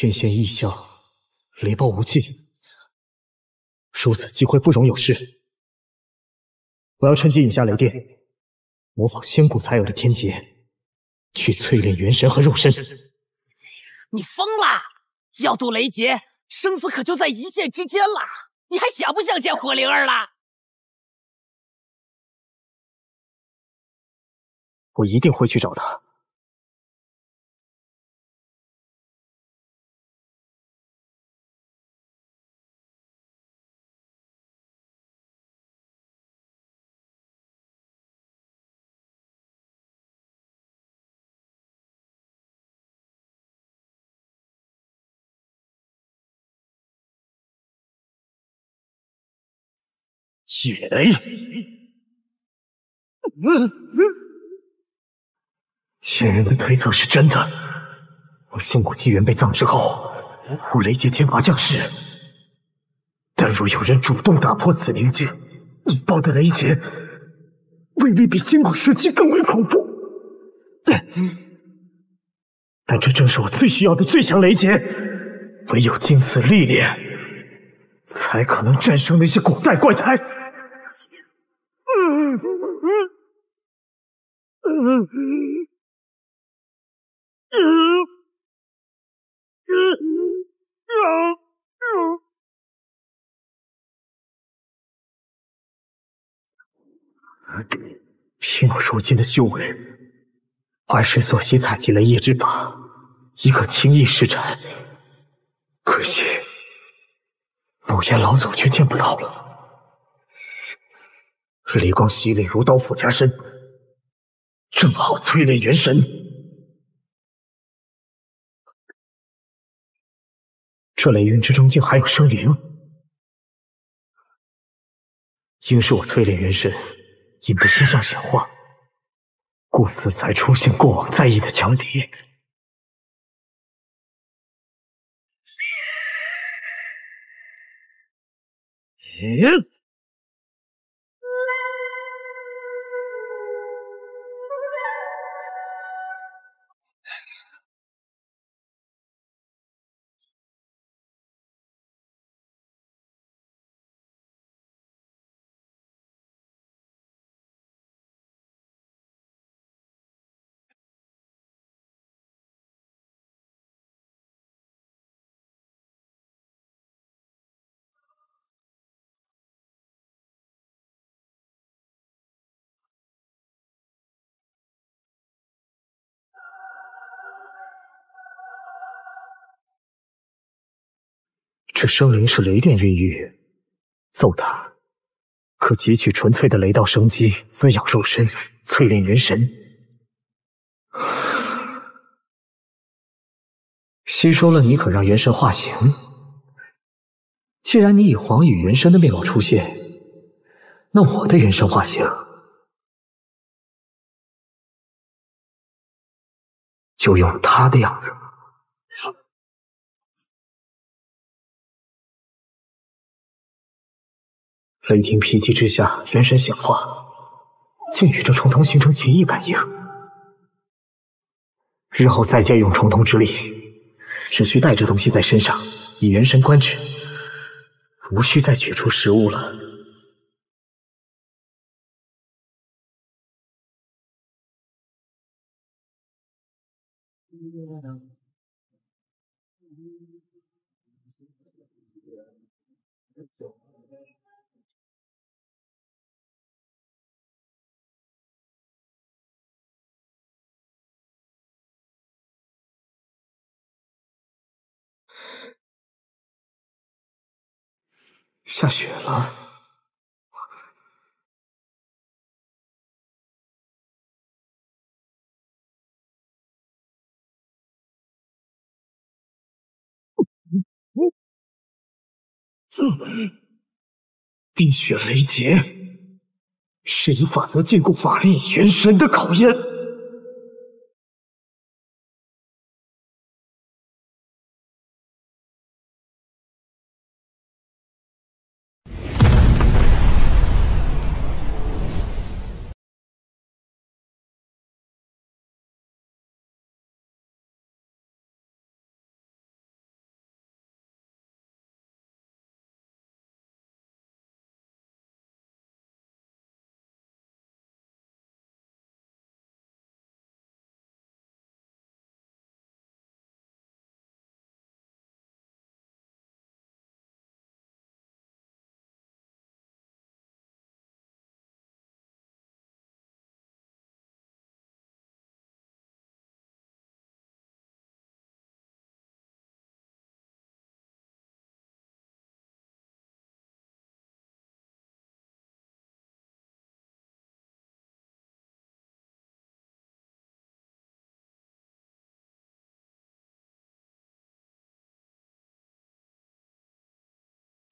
天仙异象，雷暴无尽，如此机会不容有失。我要趁机引下雷电，模仿仙骨才有的天劫，去淬炼元神和肉身。你疯了！要渡雷劫，生死可就在一线之间了。你还想不想见火灵儿了？我一定会去找他。血雷，前人的推测是真的。我仙骨纪元被葬之后，五雷劫天罚降世。但若有人主动打破此灵界，引爆的雷劫，未必比仙骨时期更为恐怖。但，但这正是我最需要的最强雷劫，唯有经此历练。才可能战胜那些古代怪胎。凭我如今的修为，二世所习采集雷业之法，已可轻易施展。可惜。陆岩老祖却见不到了，雷光洗礼如刀斧加身，正好淬炼元神。这雷云之中竟还有生灵，应是我淬炼元神引得星象显化，故此才出现过往在意的强敌。嗯。这生灵是雷电孕育，揍他可汲取纯粹的雷道生机，滋养肉身，淬炼元神。吸收了你，可让元神化形。既然你以黄羽元神的面貌出现，那我的元神化形就用他的样子。雷霆劈击之下，元神显化，竟与这重瞳形成奇异感应。日后再借用重瞳之力，只需带着东西在身上，以元神观之，无需再取出实物了。下雪了，冰雪雷劫是以法则禁锢法力元神的考验。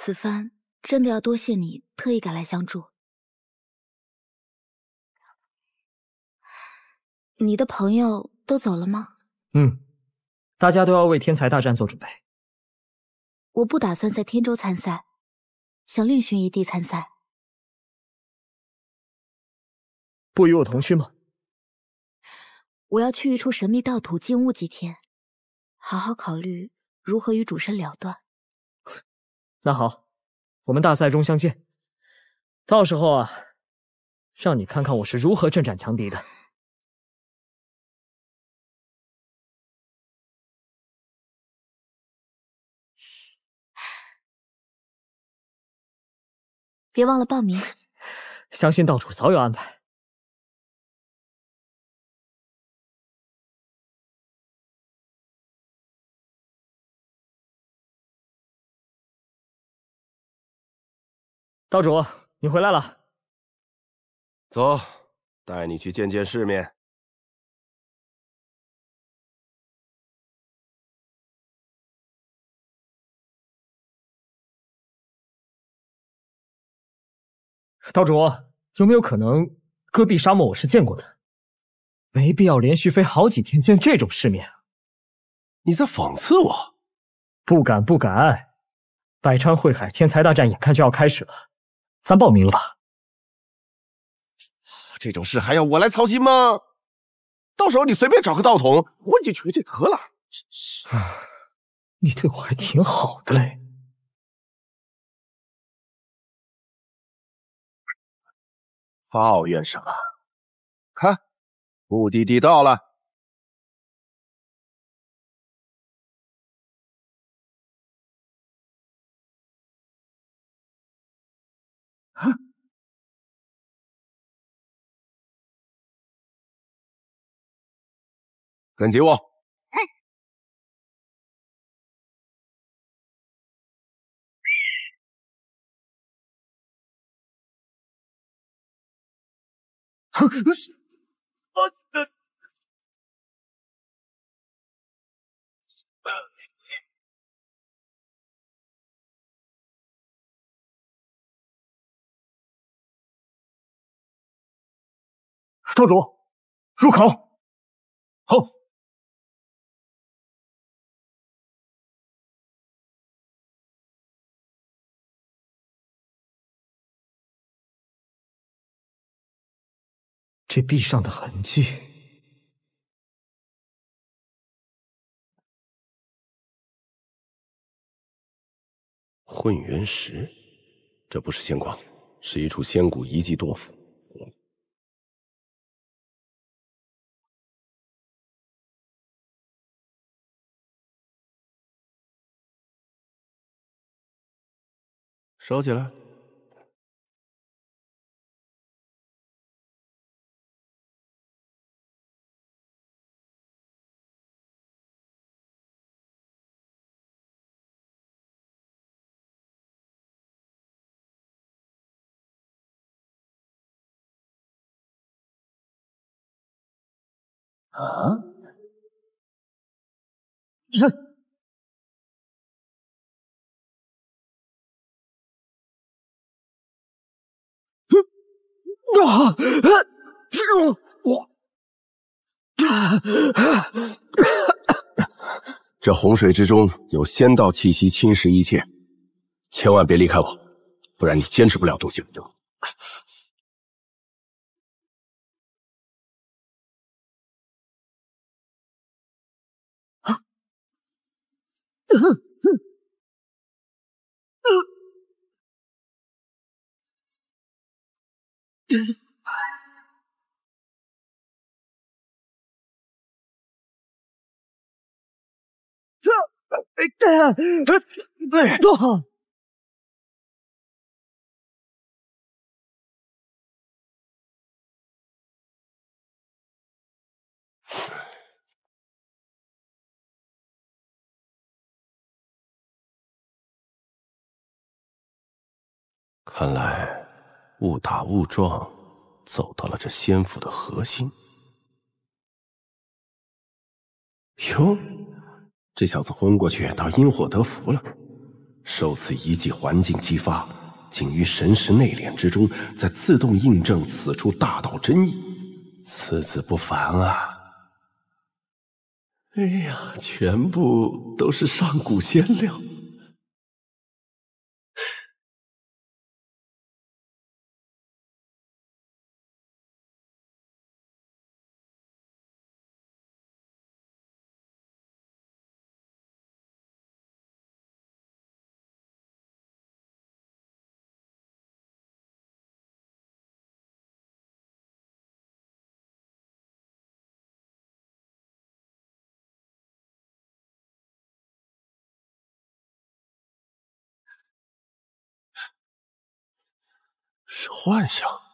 此番真的要多谢你特意赶来相助。你的朋友都走了吗？嗯，大家都要为天才大战做准备。我不打算在天州参赛，想另寻一地参赛。不与我同去吗？我要去一处神秘道土静悟几天，好好考虑如何与主神了断。那好，我们大赛中相见。到时候啊，让你看看我是如何镇斩强敌的。别忘了报名。相信道主早有安排。道主，你回来了。走，带你去见见世面。道主，有没有可能戈壁沙漠我是见过的，没必要连续飞好几天见这种世面。你在讽刺我？不敢不敢，百川汇海天才大战眼看就要开始了。咱报名了吧？这种事还要我来操心吗？到时候你随便找个道童混进去就得了。真是，你对我还挺好的嘞。抱怨什么？看，目的地到了。跟紧我。道主，入口。好。这壁上的痕迹，混元石，这不是仙矿，是一处仙古遗迹洞府。收起来。啊！啊！我这洪水之中有仙道气息侵蚀一切，千万别离开我，不然你坚持不了多久。这，哎，大爷，哎，坐好。看来误打误撞走到了这仙府的核心。哟，这小子昏过去倒因祸得福了，受此一记环境激发，竟于神识内敛之中，在自动印证此处大道真意。此子不凡啊！哎呀，全部都是上古仙料。是幻想。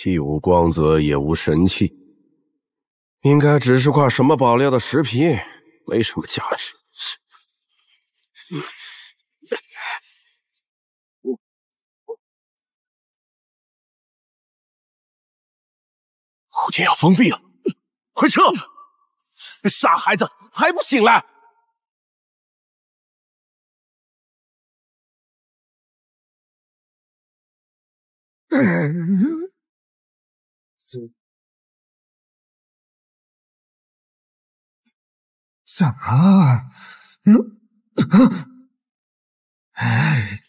既无光泽，也无神气，应该只是块什么宝料的石皮，没什么价值。后天要封闭了，快撤！傻孩子，还不醒来？怎么？嗯？哎！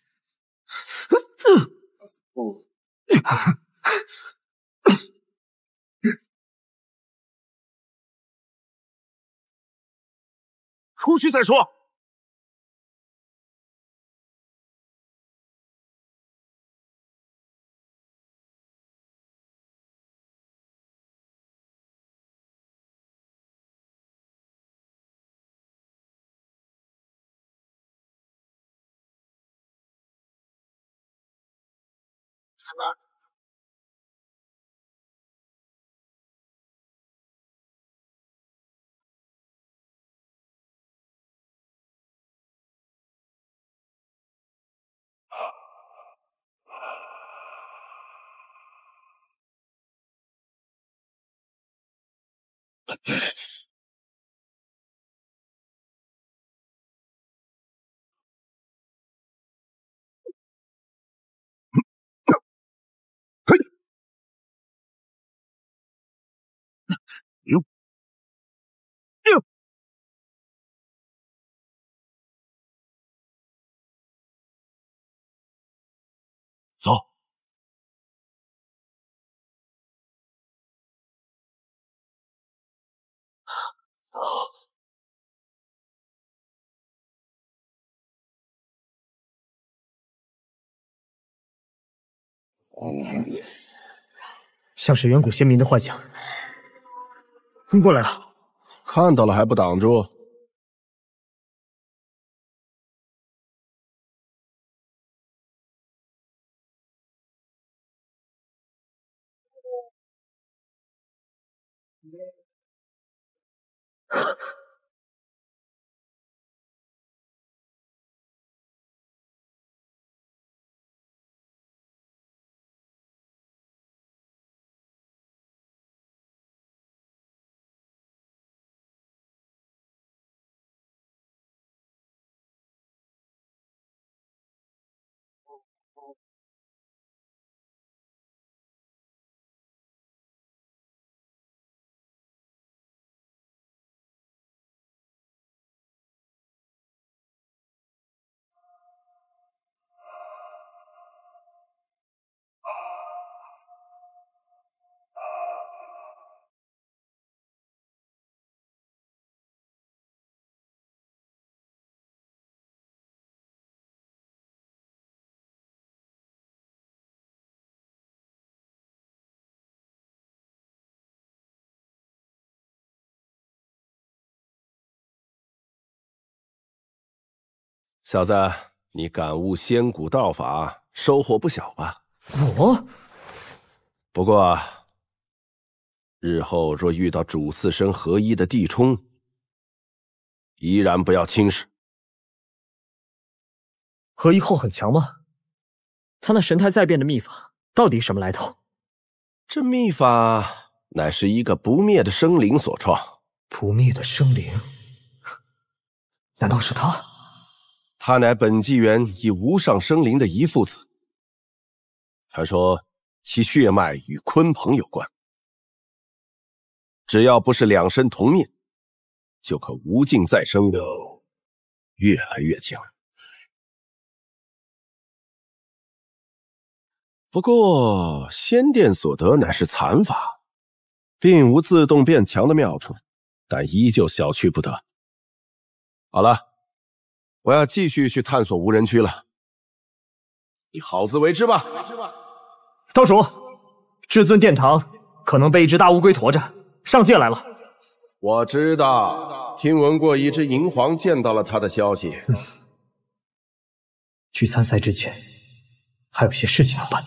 出去再说。走。像是远古先民的幻想。跟。过来了，看到了还不挡住？小子，你感悟仙古道法，收获不小吧？我，不过，日后若遇到主四身合一的地冲，依然不要轻视。合一后很强吗？他那神态再变的秘法到底什么来头？这秘法乃是一个不灭的生灵所创。不灭的生灵？难道是他？他乃本纪元以无上生灵的遗父子。传说其血脉与鲲鹏有关。只要不是两身同命，就可无尽再生，越来越强。不过，仙殿所得乃是残法，并无自动变强的妙处，但依旧小觑不得。好了，我要继续去探索无人区了，你好自为之吧。道主，至尊殿堂可能被一只大乌龟驮着上界来了。我知道，听闻过一只银皇见到了他的消息。去参赛之前，还有些事情要办。